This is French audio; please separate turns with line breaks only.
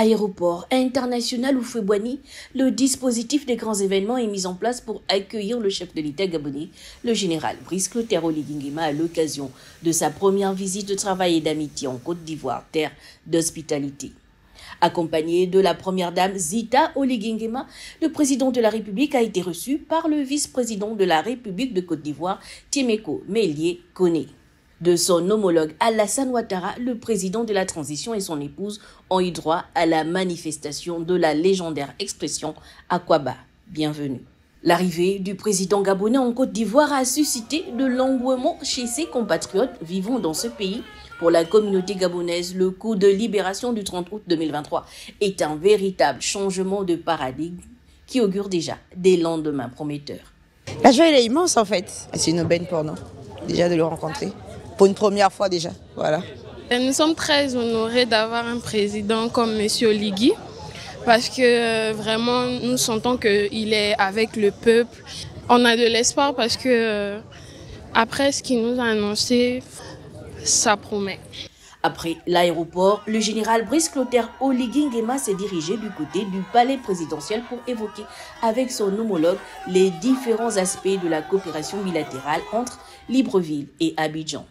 Aéroport international Oufoué-Boigny, le dispositif des grands événements est mis en place pour accueillir le chef de l'État gabonais, le général Brice Clotaire Oligingema, à l'occasion de sa première visite de travail et d'amitié en Côte d'Ivoire, terre d'hospitalité. Accompagné de la première dame Zita Oligingema, le président de la République a été reçu par le vice-président de la République de Côte d'Ivoire, Tiemeko Mélier Kone. De son homologue Alassane Ouattara, le président de la transition et son épouse ont eu droit à la manifestation de la légendaire expression Aquaba. Bienvenue. L'arrivée du président gabonais en Côte d'Ivoire a suscité de l'engouement chez ses compatriotes vivant dans ce pays. Pour la communauté gabonaise, le coup de libération du 30 août 2023 est un véritable changement de paradigme qui augure déjà des lendemains prometteurs.
La joie est immense en fait. C'est une aubaine pour nous, déjà de le rencontrer pour une première fois déjà. Voilà.
nous sommes très honorés d'avoir un président comme M. Ligui parce que euh, vraiment nous sentons qu'il est avec le peuple. On a de l'espoir parce que euh, après ce qu'il nous a annoncé, ça promet.
Après l'aéroport, le général Brice Clotaire Oligui s'est dirigé du côté du palais présidentiel pour évoquer avec son homologue les différents aspects de la coopération bilatérale entre Libreville et Abidjan.